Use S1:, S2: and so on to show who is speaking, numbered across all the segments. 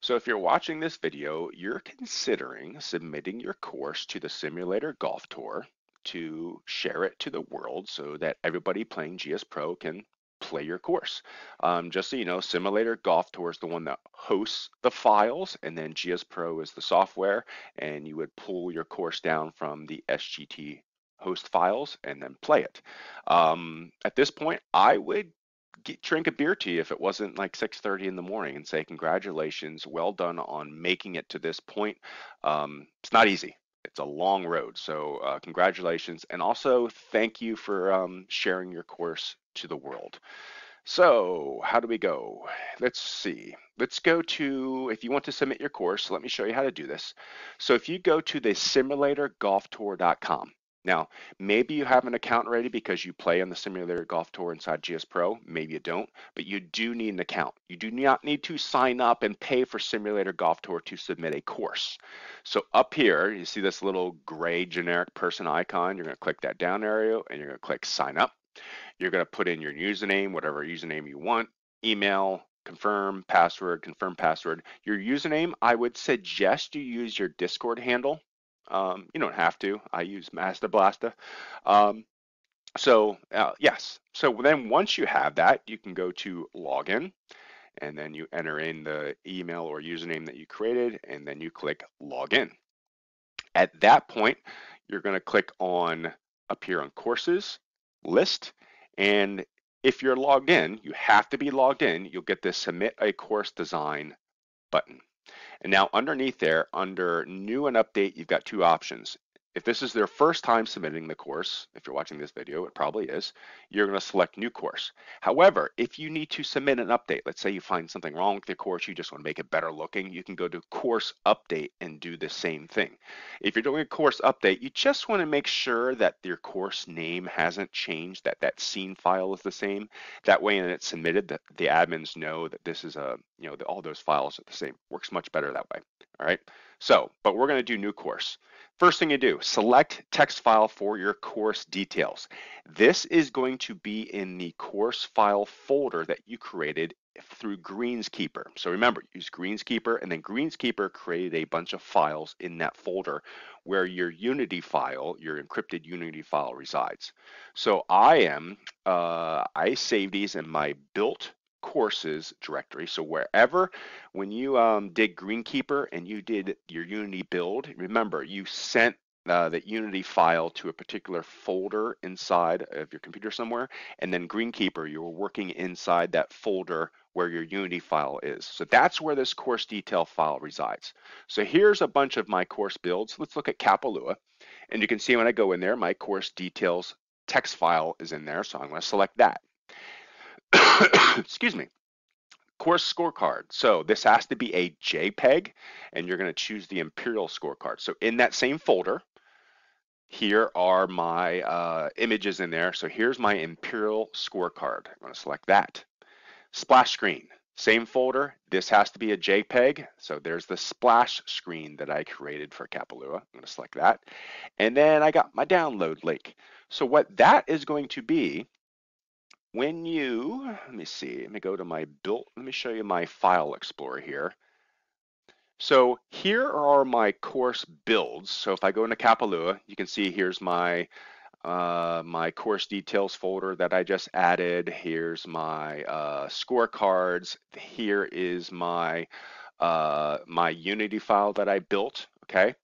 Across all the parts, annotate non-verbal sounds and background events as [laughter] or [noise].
S1: So if you're watching this video, you're considering submitting your course to the Simulator Golf Tour to share it to the world so that everybody playing GSPro can play your course. Um, just so you know, Simulator Golf Tour is the one that hosts the files, and then GSPro is the software, and you would pull your course down from the SGT host files and then play it. Um, at this point, I would get, drink a beer to you if it wasn't like 6.30 in the morning and say congratulations well done on making it to this point. Um, it's not easy. It's a long road so uh, congratulations and also thank you for um, sharing your course to the world. So how do we go? Let's see. Let's go to if you want to submit your course let me show you how to do this. So if you go to the simulatorgolftour.com now, maybe you have an account ready because you play on the Simulator Golf Tour inside GSPro. Maybe you don't, but you do need an account. You do not need to sign up and pay for Simulator Golf Tour to submit a course. So up here, you see this little gray generic person icon. You're going to click that down arrow and you're going to click sign up. You're going to put in your username, whatever username you want, email, confirm password, confirm password. Your username, I would suggest you use your Discord handle um, you don't have to. I use Master Blaster. Um, so uh, yes, so then once you have that, you can go to login and then you enter in the email or username that you created and then you click login. At that point, you're going to click on appear on courses list and if you're logged in, you have to be logged in, you'll get the submit a course design button. And now underneath there, under new and update, you've got two options. If this is their first time submitting the course, if you're watching this video, it probably is, you're going to select new course. However, if you need to submit an update, let's say you find something wrong with your course, you just want to make it better looking, you can go to course update and do the same thing. If you're doing a course update, you just want to make sure that your course name hasn't changed, that that scene file is the same. That way, when it's submitted, that the admins know that this is a, you know, that all those files are the same. Works much better that way. All right. So, but we're going to do new course. First thing you do, select text file for your course details. This is going to be in the course file folder that you created through Greenskeeper. So remember, use Greenskeeper and then Greenskeeper created a bunch of files in that folder where your Unity file, your encrypted Unity file resides. So I am, uh, I save these in my built courses directory. So wherever, when you um, did Greenkeeper and you did your Unity build, remember you sent uh, that Unity file to a particular folder inside of your computer somewhere, and then Greenkeeper, you were working inside that folder where your Unity file is. So that's where this course detail file resides. So here's a bunch of my course builds. Let's look at Kapalua. And you can see when I go in there, my course details text file is in there. So I'm going to select that. [coughs] excuse me, course scorecard. So this has to be a JPEG and you're going to choose the Imperial scorecard. So in that same folder, here are my uh, images in there. So here's my Imperial scorecard. I'm going to select that. Splash screen, same folder. This has to be a JPEG. So there's the splash screen that I created for Kapalua. I'm going to select that. And then I got my download link. So what that is going to be when you, let me see, let me go to my built, let me show you my file explorer here. So here are my course builds. So if I go into Kapalua, you can see here's my uh, my course details folder that I just added. Here's my uh, scorecards. Here is my uh, my Unity file that I built. Okay,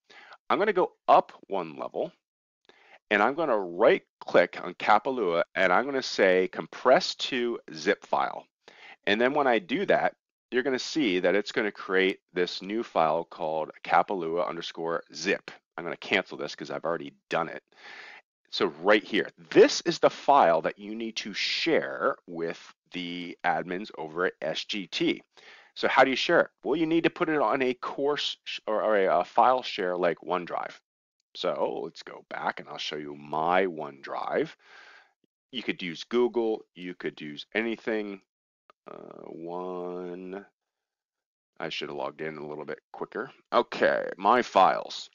S1: I'm going to go up one level and I'm going to right click on Kapalua and I'm going to say compress to zip file. And then when I do that, you're going to see that it's going to create this new file called Kapalua underscore zip. I'm going to cancel this because I've already done it. So right here, this is the file that you need to share with the admins over at SGT. So how do you share it? Well, you need to put it on a course or, a, a file share like OneDrive. So let's go back and I'll show you my OneDrive. You could use Google, you could use anything. Uh, one, I should have logged in a little bit quicker. Okay, my files.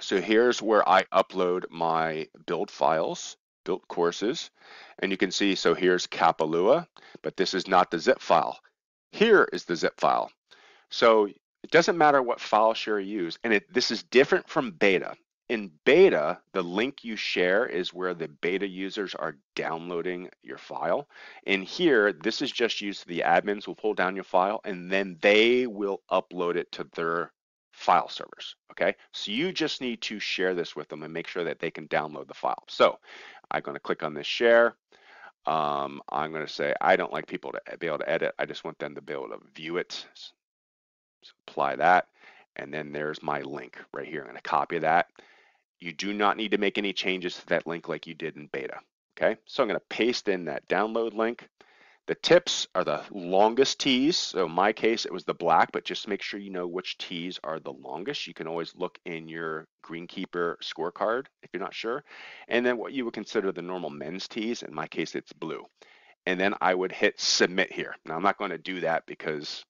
S1: So here's where I upload my build files, built courses. And you can see, so here's Kapalua, but this is not the zip file. Here is the zip file. So it doesn't matter what file share you use, and it, this is different from beta. In beta, the link you share is where the beta users are downloading your file. In here, this is just used the admins will pull down your file and then they will upload it to their file servers, okay? So you just need to share this with them and make sure that they can download the file. So I'm gonna click on this share. Um, I'm gonna say, I don't like people to be able to edit. I just want them to be able to view it. So apply that. And then there's my link right here. I'm gonna copy that. You do not need to make any changes to that link like you did in beta. Okay, so I'm going to paste in that download link. The tips are the longest tees. So in my case, it was the black, but just make sure you know which tees are the longest. You can always look in your Greenkeeper scorecard if you're not sure. And then what you would consider the normal men's tees. In my case, it's blue. And then I would hit submit here. Now I'm not going to do that because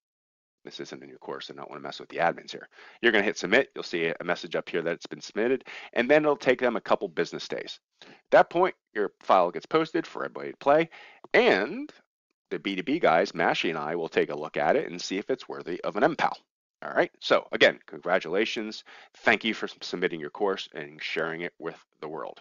S1: this isn't in your course and not want to mess with the admins here. You're going to hit submit. You'll see a message up here that it's been submitted, and then it'll take them a couple business days. At that point, your file gets posted for everybody to play, and the B2B guys, Mashy and I, will take a look at it and see if it's worthy of an MPAL. All right. So again, congratulations. Thank you for submitting your course and sharing it with the world.